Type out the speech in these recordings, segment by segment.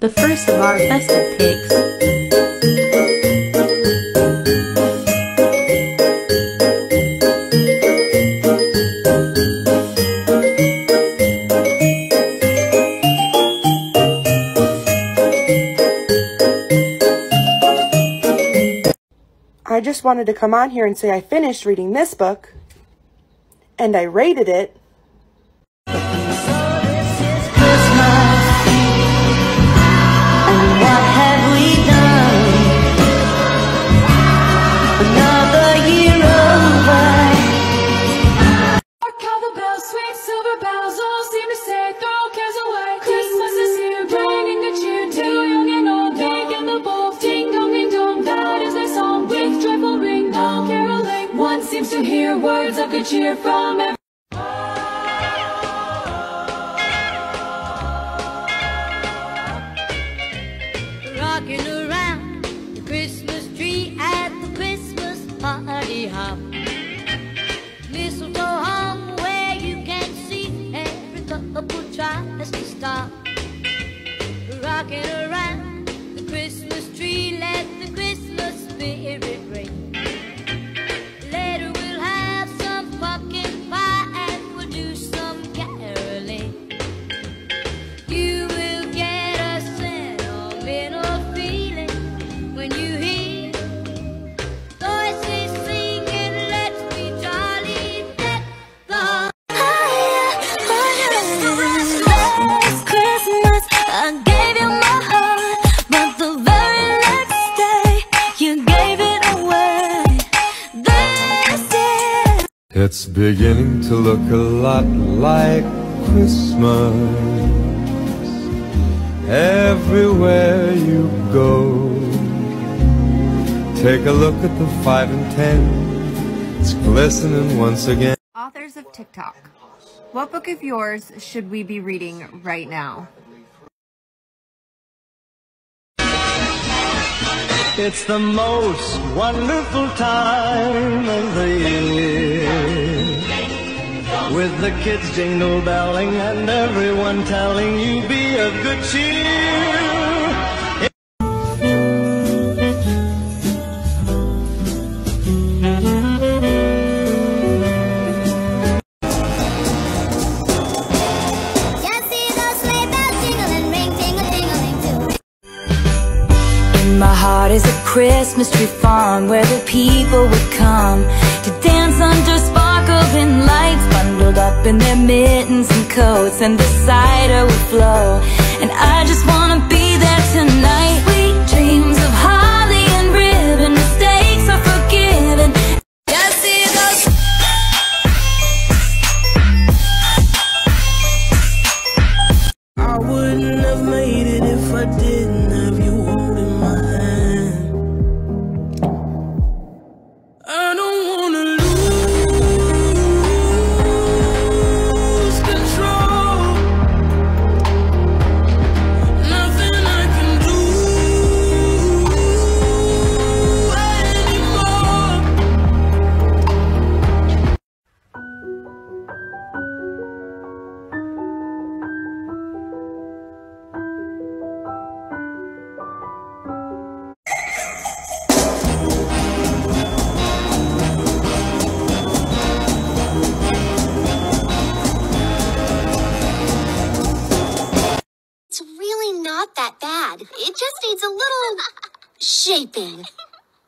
just festive pig. I just wanted to come on here and say I finished reading this book and I rated it. Words of good cheer from every. rocking around the Christmas tree at the Christmas party hop. Mistletoe hung where you can see every couple tries to stop. Rocking around It's beginning to look a lot like Christmas everywhere you go. Take a look at the five and ten, it's glistening once again. Authors of TikTok. What book of yours should we be reading right now? It's the most wonderful time of the year. With the kids jingle belling and everyone telling you be of good cheer. Heart is a Christmas tree farm where the people would come to dance under sparkling lights, bundled up in their mittens and coats, and the cider would flow. And I just wanna be there tonight. Needs a little shaping.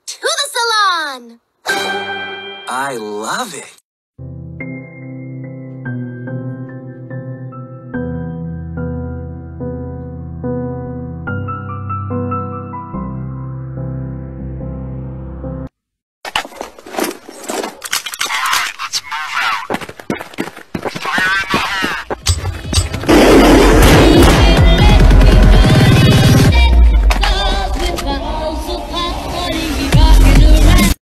To the salon! I love it.